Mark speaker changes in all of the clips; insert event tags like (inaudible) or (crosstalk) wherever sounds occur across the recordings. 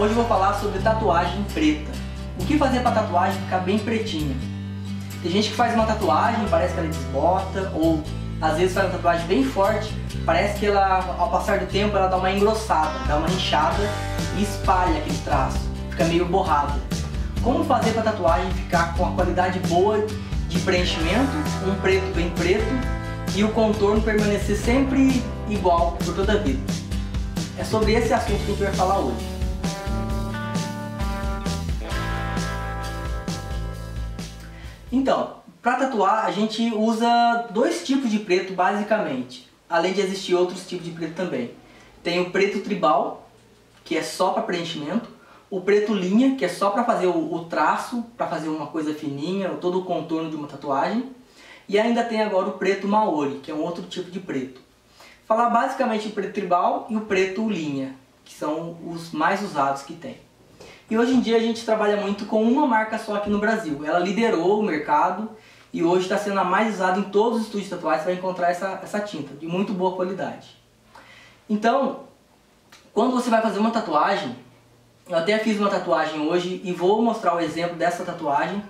Speaker 1: Hoje eu vou falar sobre tatuagem preta. O que fazer para tatuagem ficar bem pretinha? Tem gente que faz uma tatuagem, parece que ela desbota, ou às vezes faz uma tatuagem bem forte, parece que ela, ao passar do tempo, ela dá uma engrossada, dá uma inchada e espalha aquele traço, fica meio borrado. Como fazer para tatuagem ficar com a qualidade boa de preenchimento, um preto bem preto e o contorno permanecer sempre igual por toda a vida? É sobre esse assunto que gente vai falar hoje. Então, para tatuar a gente usa dois tipos de preto basicamente, além de existir outros tipos de preto também. Tem o preto tribal, que é só para preenchimento, o preto linha, que é só para fazer o, traço, para fazer uma coisa fininha, todo o contorno de uma tatuagem, e ainda tem agora o preto maori, que é um outro tipo de preto. Falar basicamente o preto tribal e o preto linha, que são os mais usados que tem. E hoje em dia a gente trabalha muito com uma marca só aqui no Brasil. Ela liderou o mercado e hoje está sendo a mais usada em todos os estúdios de tatuagem. Vai encontrar essa, essa tinta de muito boa qualidade. Então, quando você vai fazer uma tatuagem, eu até fiz uma tatuagem hoje e vou mostrar o exemplo dessa tatuagem,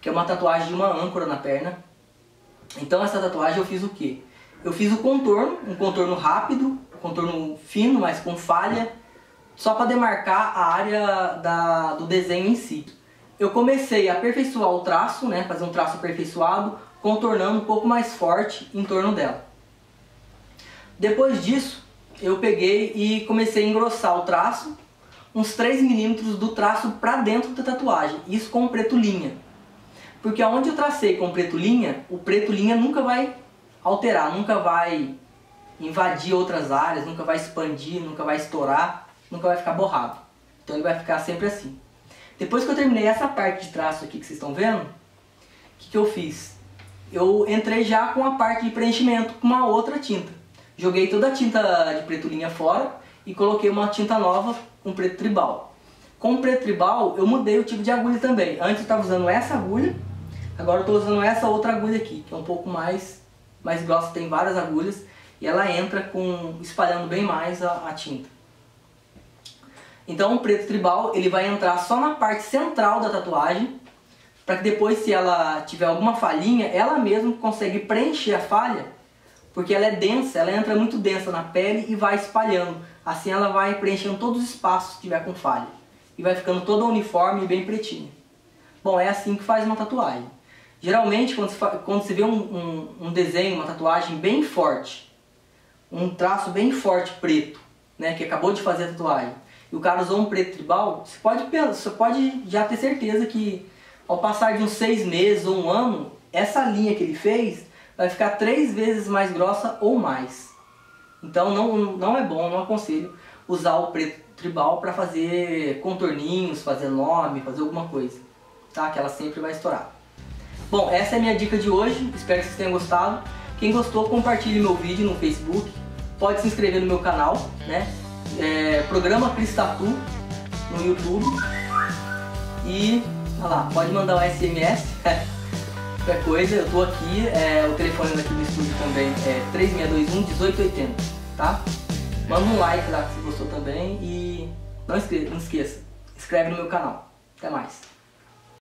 Speaker 1: que é uma tatuagem de uma âncora na perna. Então essa tatuagem eu fiz o que? Eu fiz o contorno, um contorno rápido, contorno fino, mas com falha, só para demarcar a área da, do desenho em si. Eu comecei a aperfeiçoar o traço, né, fazer um traço aperfeiçoado, contornando um pouco mais forte em torno dela. Depois disso, eu peguei e comecei a engrossar o traço, uns 3 milímetros do traço para dentro da tatuagem, isso com preto linha. Porque aonde eu tracei com preto linha, o preto linha nunca vai alterar, nunca vai invadir outras áreas, nunca vai expandir, nunca vai estourar nunca vai ficar borrado. Então ele vai ficar sempre assim. Depois que eu terminei essa parte de traço aqui que vocês estão vendo, o que, que eu fiz? Eu entrei já com a parte de preenchimento com uma outra tinta. Joguei toda a tinta de preto linha fora e coloquei uma tinta nova com preto tribal. Com o preto tribal eu mudei o tipo de agulha também. Antes eu estava usando essa agulha, agora eu estou usando essa outra agulha aqui, que é um pouco mais, mais grossa, tem várias agulhas e ela entra com espalhando bem mais a, a tinta. Então o preto tribal ele vai entrar só na parte central da tatuagem, para que depois se ela tiver alguma falhinha, ela mesma consegue preencher a falha, porque ela é densa, ela entra muito densa na pele e vai espalhando. Assim ela vai preenchendo todos os espaços que tiver com falha. E vai ficando toda uniforme e bem pretinha. Bom, é assim que faz uma tatuagem. Geralmente quando você, quando vê um, um, um desenho, uma tatuagem bem forte, um traço bem forte preto, né, que acabou de fazer a tatuagem, e o cara usou um preto tribal, você pode, você pode já ter certeza que ao passar de uns seis meses ou um ano, essa linha que ele fez vai ficar três vezes mais grossa ou mais. Então não, não é bom, não aconselho usar o preto tribal para fazer contorninhos, fazer nome, fazer alguma coisa, tá? Que ela sempre vai estourar. Bom, essa é a minha dica de hoje, espero que vocês tenham gostado. Quem gostou, compartilhe meu vídeo no Facebook, pode se inscrever no meu canal, né? É, programa Cristatu no YouTube. E, olha lá, pode mandar um SMS, (laughs) qualquer coisa, eu tô aqui, é, o telefone daqui do estúdio também é 3621 1880, tá? Manda um like lá se gostou também e não, não esqueça, inscreve no meu canal. Até mais.